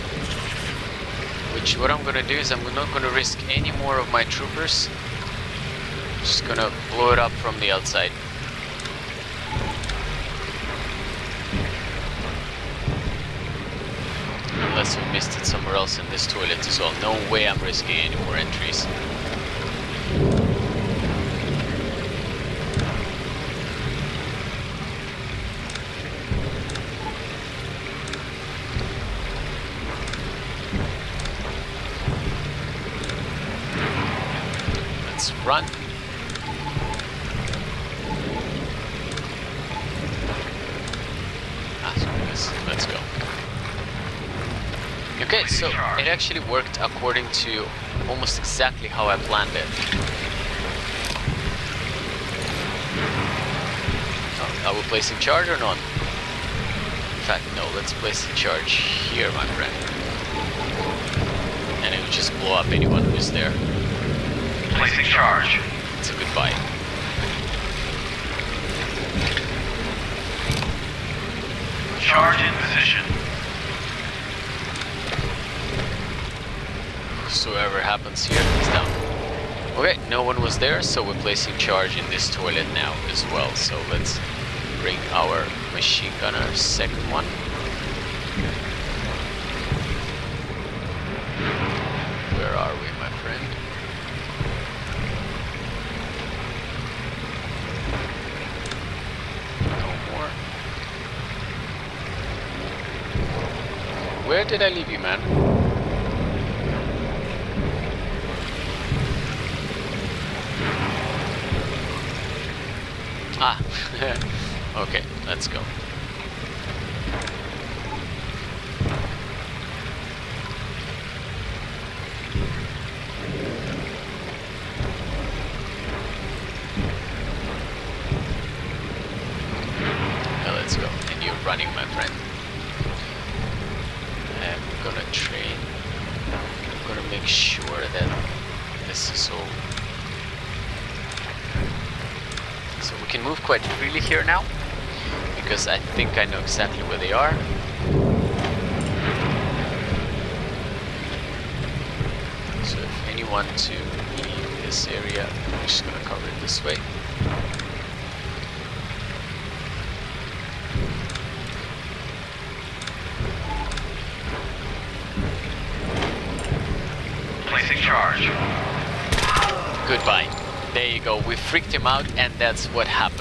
Which what I'm gonna do is I'm not gonna risk any more of my troopers. Just gonna blow it up from the outside. Unless we missed it somewhere else in this toilet as well. No way I'm risking any more entries. Let's run. Ah, screw this. Let's go. Okay, so it actually worked according to almost exactly how I planned it. Oh, are we placing charge or not? In fact, no, let's place the charge here, my friend. And it will just blow up anyone who's there. Placing charge. It's a goodbye. Charge in position. So whoever happens here is down. Okay, no one was there, so we're placing charge in this toilet now as well. So let's bring our machine gunner, second one. Where are we, my friend? No more. Where did I leave you, man? Ah, okay, let's go. let's go. And you're running, my friend. I'm gonna train. I'm gonna make sure that this is all. So we can move quite freely here now, because I think I know exactly where they are. So if anyone to leave this area, I'm just gonna cover it this way. Placing charge. Goodbye. There you go. We freaked him out, and that's what happened.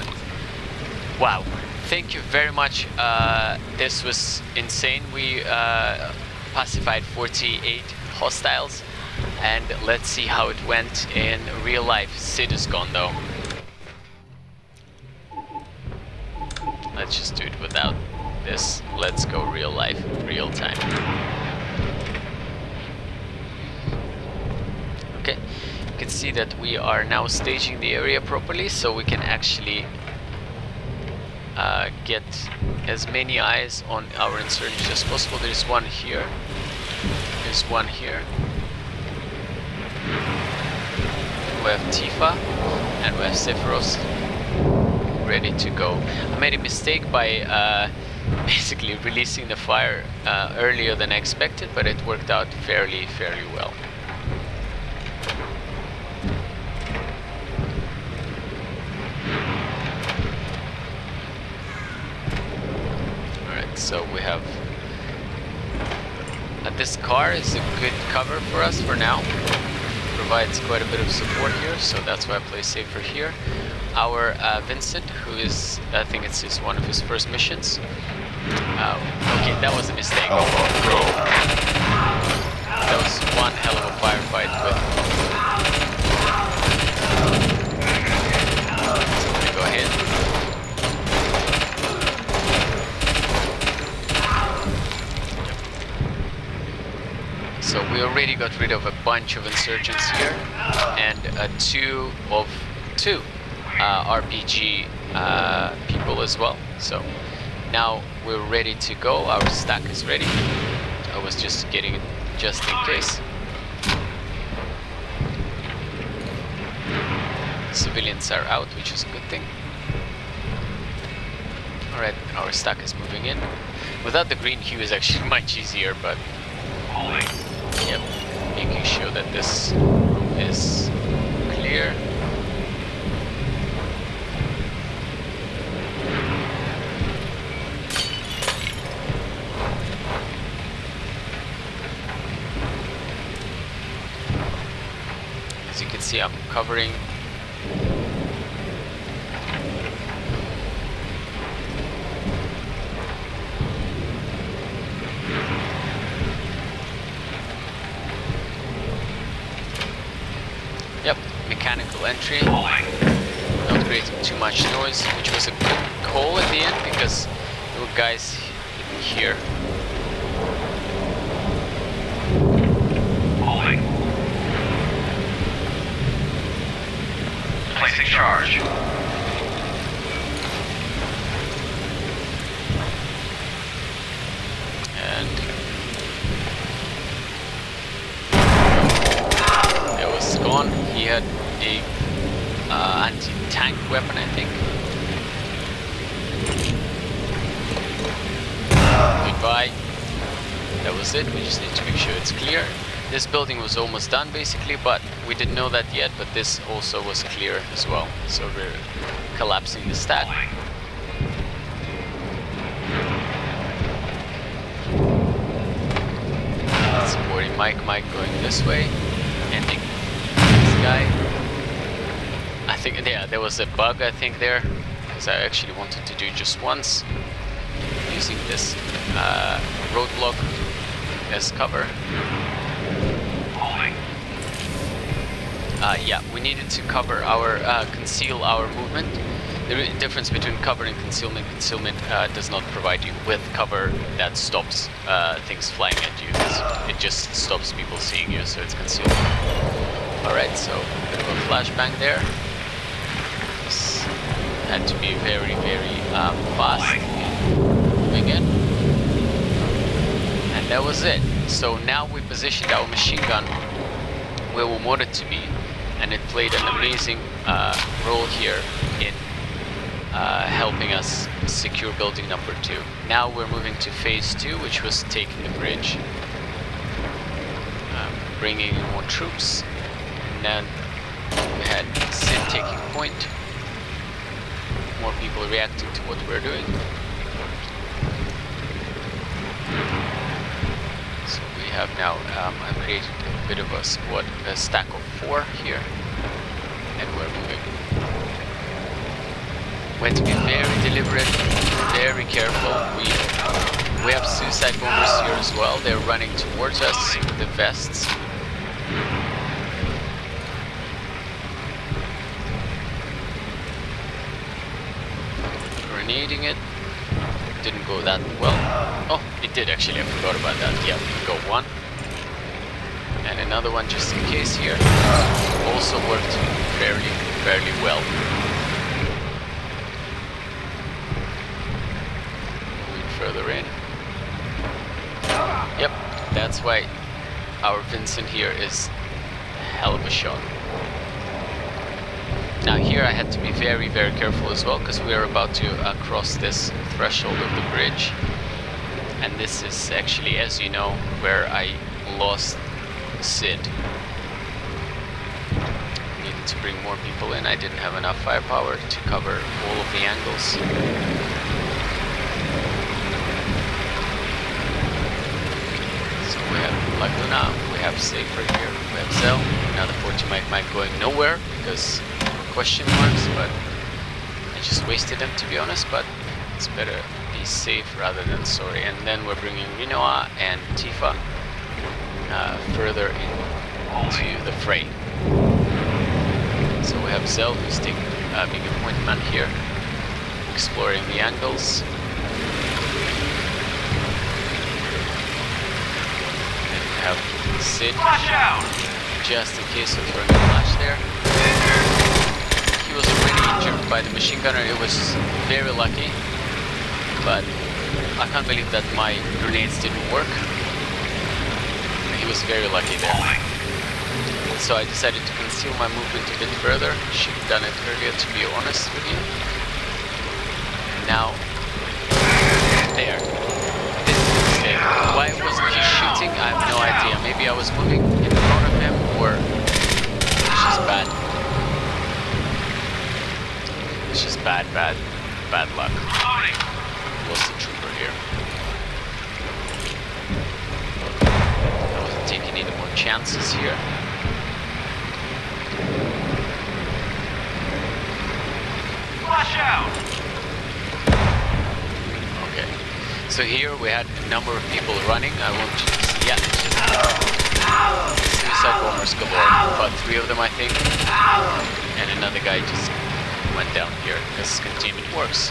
Thank you very much. Uh, this was insane. We uh, pacified 48 hostiles, and let's see how it went in real life. Sid is gone though. Let's just do it without this. Let's go real life, real time. Okay, you can see that we are now staging the area properly so we can actually as many eyes on our insurgents as possible. There's one here, there's one here. We have Tifa and we have Sephiroth ready to go. I made a mistake by uh, basically releasing the fire uh, earlier than I expected, but it worked out fairly, fairly well. Alright, so we have... Uh, this car is a good cover for us for now. Provides quite a bit of support here, so that's why I play safer here. Our uh, Vincent, who is, I think it's his, one of his first missions. Uh, okay, that was a mistake. That was one hell of a firefight with... So I'm gonna go ahead. So we already got rid of a bunch of insurgents here, and two of two uh, RPG uh, people as well. So now we're ready to go. Our stack is ready. I was just getting it just in case. Civilians are out, which is a good thing. Alright, our stack is moving in. Without the green hue is actually much easier, but that this room is clear. As you can see, I'm covering Yep, mechanical entry, not creating too much noise, which was a good call at the end because there were guys here. Holding. Placing charge. And it was gone. He had a uh, anti-tank weapon, I think. Goodbye. That was it. We just need to make sure it's clear. This building was almost done basically, but we didn't know that yet, but this also was clear as well. So we're collapsing the stack. Supporting Mike, Mike going this way, ending this guy. Think, yeah, there was a bug, I think, there, because I actually wanted to do just once, using this uh, roadblock as cover. Holding. Uh, yeah, we needed to cover our, uh, conceal our movement. The difference between cover and concealment, concealment uh, does not provide you with cover that stops uh, things flying at you. It just stops people seeing you, so it's concealed. Alright, so a bit of a flashbang there and to be very, very um, fast again. And that was it. So now we positioned our machine gun where we wanted to be, and it played an amazing uh, role here in uh, helping us secure building number two. Now we're moving to phase two, which was taking the bridge, um, bringing in more troops, and then we had Sid taking point more people reacting to what we're doing. So we have now, um, I've created a bit of a squad, a stack of four here, and we're moving. We have to be very deliberate, very careful. We we have suicide bombers here as well. They're running towards us with the vests. Grenading it. Didn't go that well. Oh, it did actually. I forgot about that. Yeah, we got one. And another one just in case here. Also worked fairly, fairly well. Moving further in. Yep, that's why our Vincent here is a hell of a shot. Now here I had to be very very careful as well because we are about to uh, cross this threshold of the bridge and this is actually as you know where I lost Sid. I Needed to bring more people in, I didn't have enough firepower to cover all of the angles. So we have Laguna, we have Seifer here, we have Zell, now the 40 mike mike going nowhere because question marks, but I just wasted them to be honest, but it's better be safe rather than sorry. And then we're bringing Rinoa and Tifa uh, further into the fray. So we have Zell who's taking a big appointment here, exploring the angles. And we have Sid just in case of throwing a flash there. He was already injured by the machine gunner, it was very lucky. But I can't believe that my grenades didn't work. He was very lucky there. So I decided to conceal my movement a bit further. Should have done it earlier to be honest with you. Now, there. This is mistake. Why wasn't he shooting? I have no idea. Maybe I was moving in front of him or it's just bad. It's just bad, bad, bad luck. Loading! Lost the trooper here. I wasn't taking any more chances here. Flash out! Okay. So here we had a number of people running. I want to see. Yeah, suicide bombers galore. About three of them, I think. And another guy just went down here because containment works.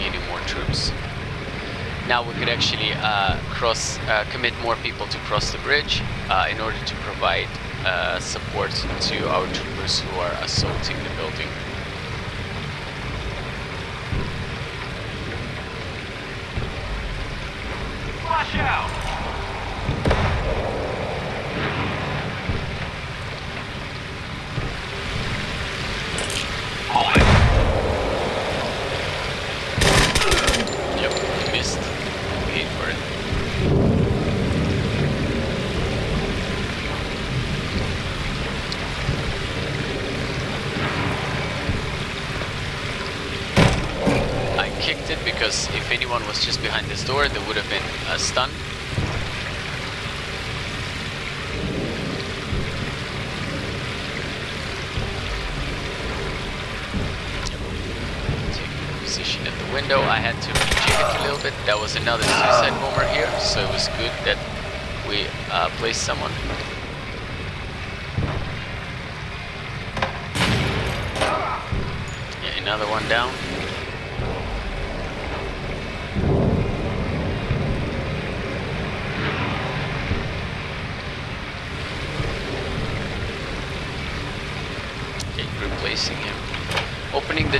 Changing troops. Now we could actually uh, cross, uh, commit more people to cross the bridge uh, in order to provide uh, support to our troopers who are assaulting the building. Flash out! Holding! Yep, missed. Paid for it. I kicked it because if anyone was just behind this door, they would have Taking position at the window, I had to rejig it a little bit. That was another suicide bomber here, so it was good that we uh, placed someone. Yeah, another one down.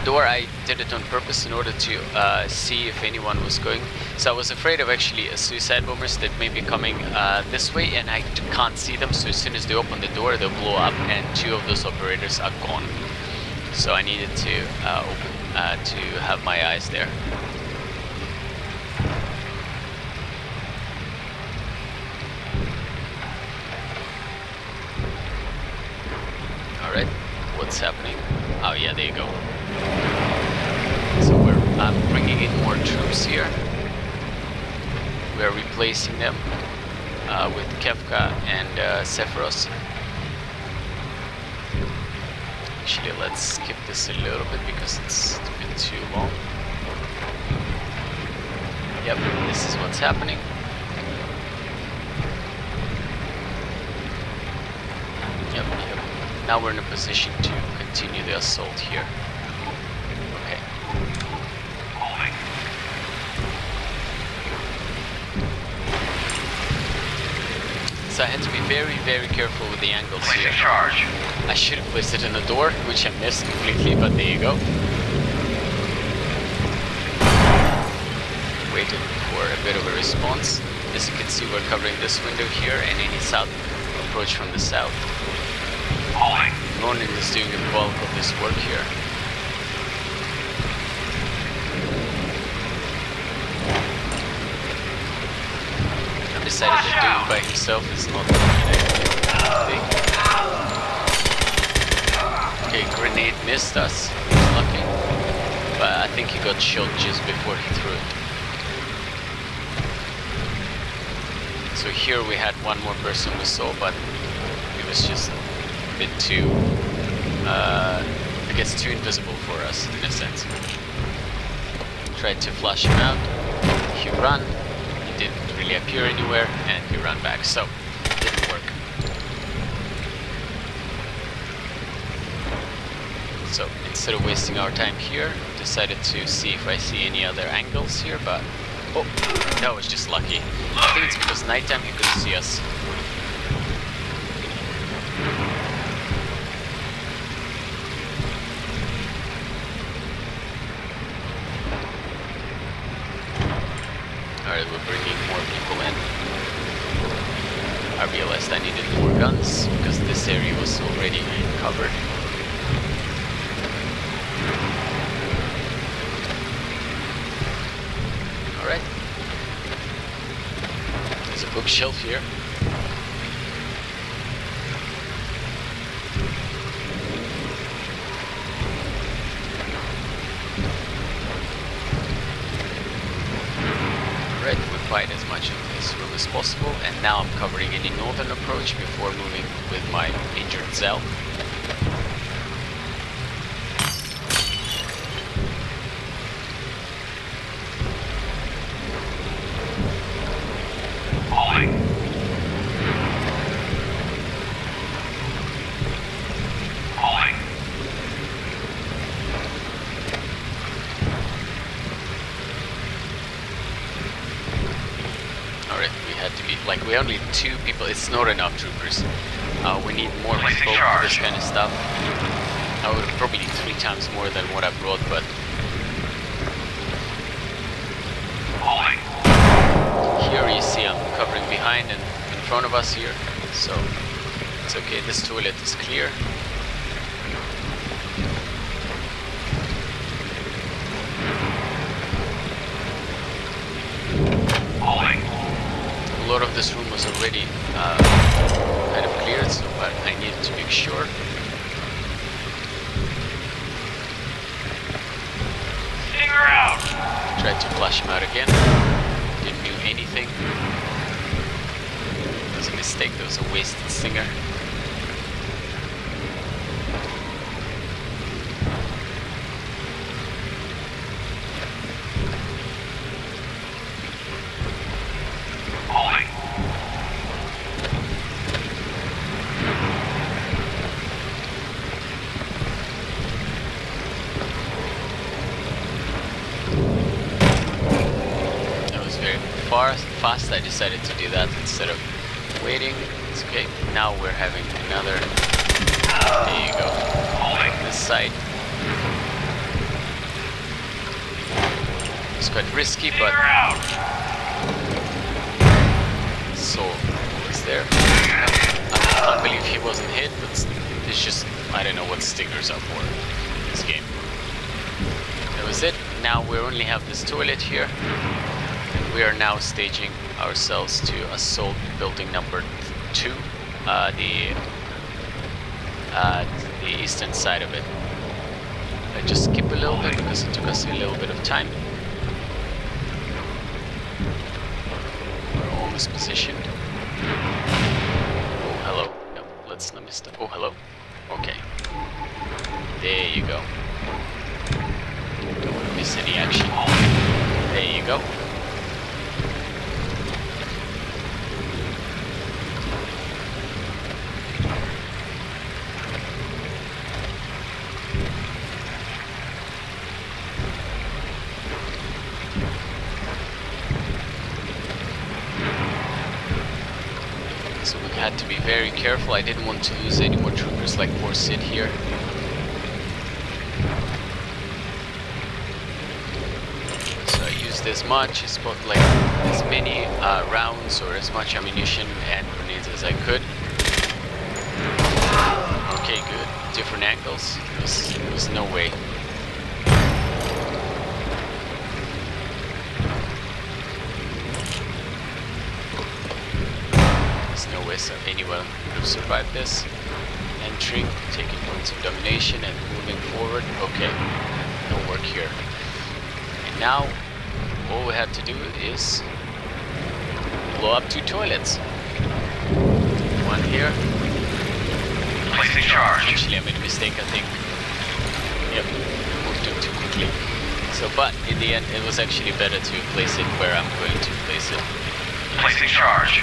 door, I did it on purpose in order to uh, see if anyone was going. So I was afraid of actually a suicide bombers that may be coming uh, this way, and I can't see them. So as soon as they open the door, they'll blow up, and two of those operators are gone. So I needed to uh, open uh, to have my eyes there. All right, what's happening? Oh yeah, there you go. So we're uh, bringing in more troops here. We're replacing them uh, with Kefka and uh, Sephiroth. Actually, let's skip this a little bit because it's been too long. Yep, this is what's happening. Yep, yep. Now we're in a position to continue the assault here. So I had to be very, very careful with the angles Placing here. charge. I should have placed it in the door, which I missed completely, but there you go. Waited for a bit of a response. As you can see, we're covering this window here and any south approach from the south. Ronin is doing a bulk of this work here. I decided doing it by himself is not the thing. Okay, grenade missed us. He's lucky. But I think he got shot just before he threw it. So here we had one more person we saw, but he was just a bit too, uh, I guess too invisible for us in a sense. Tried to flush him out. He ran. Really appear anywhere, and he ran back. So didn't work. So instead of wasting our time here, decided to see if I see any other angles here, but oh, that was just lucky. I think it's because nighttime he couldn't see us. Alright, we're bringing more people in. I realized I needed more guns because this area was already covered. Alright. There's a bookshelf here. Alright, we fight as much of this room as possible, and now I'm covering any northern approach before moving with my injured Zell. Moving. Moving. Alright, we had to be like we only two people. It's not enough troopers. Uh, we need more Placing people for this kind of stuff. I would probably need three times more than what I brought, but here you see I'm covering behind and in front of us here, so it's okay. This toilet is clear. Moving. A lot of this room was already uh, kind of cleared, so but I needed to make sure. Stinger out. Tried to flush him out again. Didn't do anything. It was a mistake. That was a wasted stinger. Moving. That was very far, fast. I decided to do that instead of waiting. It's okay. Now we're having another. There you go. Moving. This side. It's quite risky, but so was there. I can't believe he wasn't hit, but it's just I don't know what stingers are for in this game. That was it. Now we only have this toilet here. And we are now staging ourselves to assault building number two, uh, the uh, the eastern side of it. I just skip a little bit because it took us a little bit of time. We're almost positioned. Oh, hello. No, let's let me stop. Oh, hello. Okay. There you go. Don't want to miss any action. There you go. So we had to be very careful. I didn't want to lose any more troopers like poor Sid here. So I used as much, as both like as many uh, rounds or as much ammunition and grenades as I could. Okay, good. Different angles. There was, there was no way. No anyone would have survived this. Entering, taking points of domination and moving forward. Okay, no work here. And now, all we have to do is blow up two toilets. One here. Placing charge. Actually, I made a mistake, I think. Yep, moved it too quickly. So, but in the end, it was actually better to place it where I'm going to place it. Placing charge.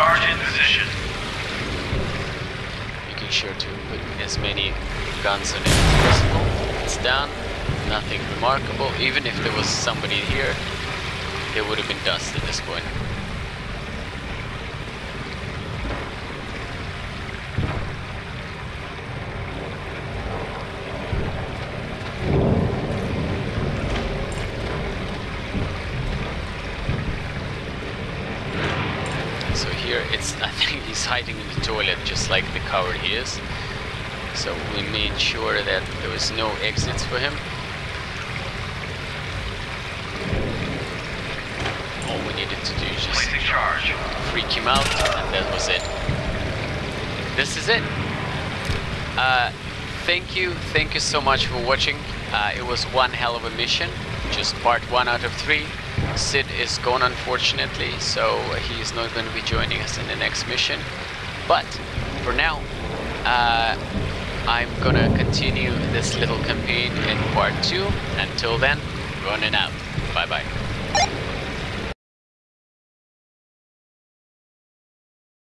Charge in position. making sure to put as many guns on it as possible. It's done. nothing remarkable. Even if there was somebody here, they would have been dust at this point. So here it's I think he's hiding in the toilet just like coward he is. So we made sure that there was no exits for him. All we needed to do is just freak him out and that was it. This is it. Uh, thank you, thank you so much for watching. Uh, it was one hell of a mission, just part one out of three. Sid is gone unfortunately, so he is not going to be joining us in the next mission. But for now, uh, I'm gonna continue this little campaign in part two. Until then, Ronin out. Bye bye.